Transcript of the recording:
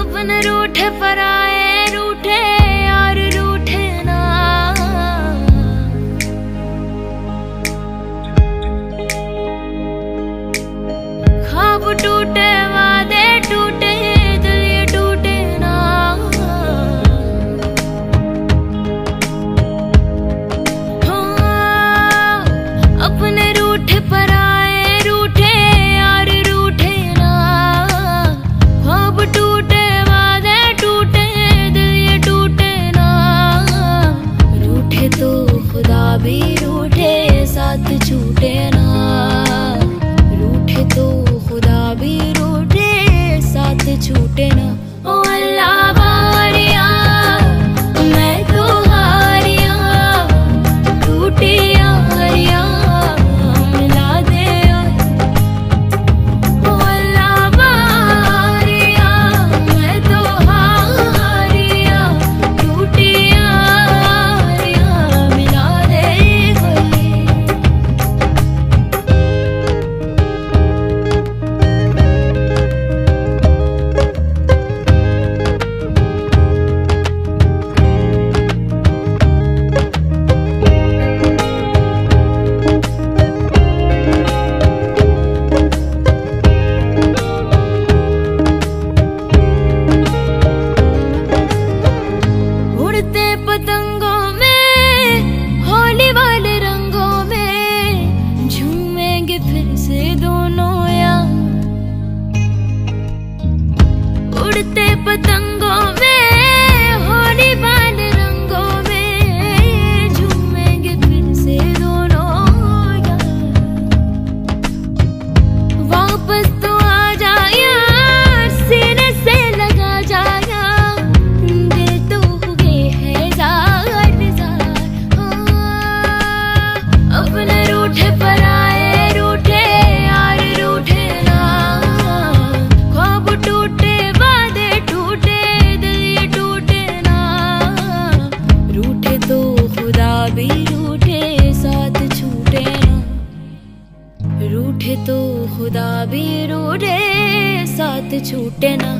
अपन रूठे पर आए रूठे और रूठे ना खाब टूटे पतंग तो खुदा भी रूठे, साथ छूटे ना। रूठे तो खुदा भी रूठे, साथ छूटे ना।